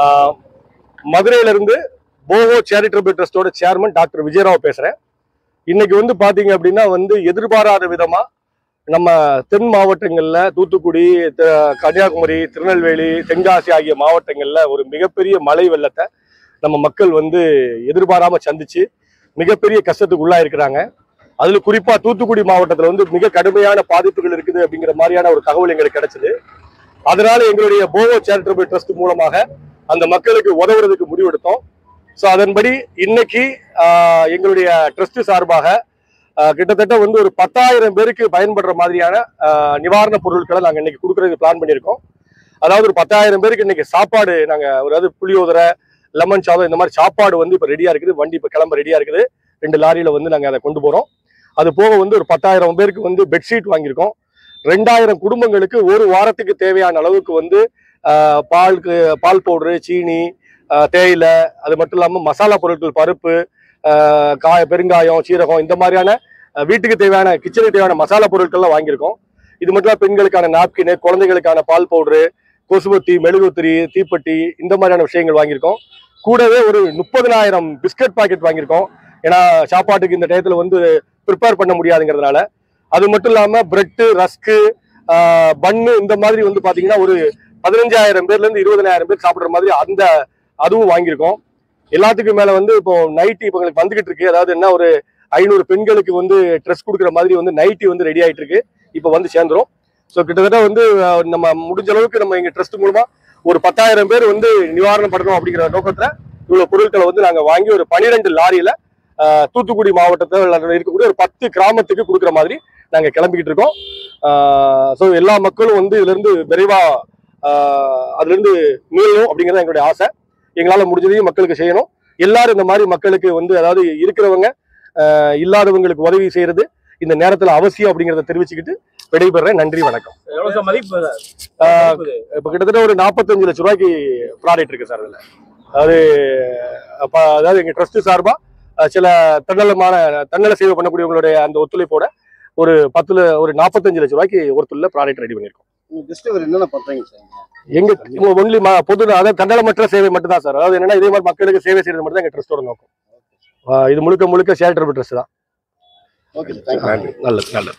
ஆஹ் மதுரையில இருந்து போகோ சேரிட்டபிள் ட்ரஸ்டோட சேர்மன் டாக்டர் விஜயராவ் பேசுறேன். இன்னைக்கு வந்து பாத்தீங்க அப்படின்னா வந்து எதிர்பாராத விதமா நம்ம தென் மாவட்டங்கள்ல தூத்துக்குடி கன்னியாகுமரி திருநெல்வேலி தென்காசி ஆகிய மாவட்டங்கள்ல ஒரு மிகப்பெரிய மழை வெள்ளத்தை நம்ம மக்கள் வந்து எதிர்பாராம சந்திச்சு மிகப்பெரிய கஷ்டத்துக்கு உள்ளாயிருக்கிறாங்க. அதுல குறிப்பா தூத்துக்குடி மாவட்டத்துல வந்து மிக கடுமையான பாதிப்புகள் இருக்குது அப்படிங்கிற மாதிரியான ஒரு தகவல் எங்களுக்கு கிடைச்சது. அதனால எங்களுடைய போகோ சேரிட்டபிள் ட்ரஸ்ட் மூலமாக அந்த மக்களுக்கு உதவுறதுக்கு முடிவெடுத்தோம். ஸோ அதன்படி இன்னைக்கு எங்களுடைய ட்ரஸ்ட் சார்பாக கிட்டத்தட்ட வந்து ஒரு பத்தாயிரம் பேருக்கு பயன்படுற மாதிரியான நிவாரணப் பொருட்களை நாங்கள் இன்னைக்கு கொடுக்கறதுக்கு பிளான் பண்ணியிருக்கோம். அதாவது ஒரு பத்தாயிரம் பேருக்கு இன்னைக்கு சாப்பாடு நாங்கள் ஒரு அதாவது புளியோதரை லெமன் சாதம் இந்த மாதிரி சாப்பாடு வந்து இப்போ ரெடியாக இருக்குது. வண்டி இப்போ கிளம்ப ரெடியாக இருக்குது. ரெண்டு லாரியில் வந்து நாங்கள் அதை கொண்டு போகிறோம் அது போக வந்து ஒரு பத்தாயிரம் பேருக்கு வந்து பெட்ஷீட் வாங்கியிருக்கோம். ரெண்டாயிரம் குடும்பங்களுக்கு ஒரு வாரத்துக்கு தேவையான அளவுக்கு வந்து பாலுக்கு பால் பவுடரு சீனி தேயிலை அது மட்டும் இல்லாமல் மசாலா பொருட்கள் பருப்பு காய பெருங்காயம் சீரகம் இந்த மாதிரியான வீட்டுக்கு தேவையான கிச்சனுக்கு தேவையான மசாலா பொருட்கள்லாம் வாங்கியிருக்கோம். இது மட்டும் பெண்களுக்கான நாப்கின் குழந்தைகளுக்கான பால் பவுடரு கொசுபத்தி மெழுகுத்திரி தீப்பெட்டி இந்த மாதிரியான விஷயங்கள் வாங்கியிருக்கோம். கூடவே ஒரு முப்பதனாயிரம் பிஸ்கட் பாக்கெட் வாங்கியிருக்கோம். ஏன்னா சாப்பாட்டுக்கு இந்த டயத்தில் வந்து ப்ரிப்பேர் பண்ண முடியாதுங்கிறதுனால அது மட்டும் இல்லாமல் பிரெட்டு ரஸ்க்கு பன்னு இந்த மாதிரி வந்து பார்த்தீங்கன்னா ஒரு பதினஞ்சாயிரம் பேர்லேருந்து இருபதனாயிரம் பேர் சாப்பிட்ற மாதிரி அந்த அதுவும் வாங்கியிருக்கோம். எல்லாத்துக்கும் மேலே வந்து இப்போ நைட்டி இப்போ எங்களுக்கு வந்துகிட்டு இருக்கு. அதாவது என்ன ஒரு ஐநூறு பெண்களுக்கு வந்து ட்ரெஸ் கொடுக்குற மாதிரி வந்து நைட்டி வந்து ரெடி ஆயிட்டு இருக்கு. இப்போ வந்து சேர்ந்துரும். ஸோ கிட்டத்தட்ட வந்து நம்ம முடிஞ்ச அளவுக்கு நம்ம எங்க ட்ரஸ்ட் மூலமா ஒரு பத்தாயிரம் பேர் வந்து நிவாரணம் பண்ணணும் அப்படிங்கிற நோக்கத்துல இவ்வளவு பொருட்களை வந்து நாங்க வாங்கி ஒரு பனிரெண்டு லாரியில தூத்துக்குடி மாவட்டத்தில் இருக்கக்கூடிய ஒரு பத்து கிராமத்துக்கு கொடுக்குற மாதிரி நாங்க கிளம்பிக்கிட்டு இருக்கோம். ஸோ எல்லா மக்களும் வந்து இதுல இருந்து விரைவா அஹ், அதுல இருந்து மீளணும் அப்படிங்கிறது எங்களுடைய ஆசை. எங்களால முடிஞ்சதையும் மக்களுக்கு செய்யணும். எல்லாரும் இந்த மாதிரி மக்களுக்கு வந்து அதாவது இருக்கிறவங்க இல்லாதவங்களுக்கு உதவி செய்யறது இந்த நேரத்துல அவசியம் அப்படிங்கிறத தெரிவிச்சுக்கிட்டு விடைபெறேன். நன்றி வணக்கம். இப்ப கிட்டத்தட்ட ஒரு நாற்பத்தஞ்சு லட்ச ரூபாய்க்கு ப்ராடக்ட் இருக்கு சார் அதுல. அதாவது அப்ப அதாவது எங்க ட்ரஸ்ட் சார்பா அஹ், சில தன்னலமான தன்னல சேவை பண்ணக்கூடியவங்களுடைய அந்த ஒத்துழைப்போட ஒரு பத்துல ஒரு நாற்பத்தஞ்சு லட்ச ரூபாய்க்கு ஒருத்தருல ப்ராடக்ட் ரெடி டிஸ்ட்ரிக்ட் என்னென்ன பண்றீங்க சார் எங்க ஒன்லி பொது அதாவது தன்னலமற்ற சேவை மட்டும் தான் சார் அதாவது என்னன்னா இதே மாதிரி மக்களுக்கு சேவை செய்யறது மட்டும் தான் எங்க ட்ரஸ்டோட நோக்கம். இது முழுக்க முழுக்க சேரிட்டபிள் ட்ரஸ்ட் தான். நல்லது நல்லது.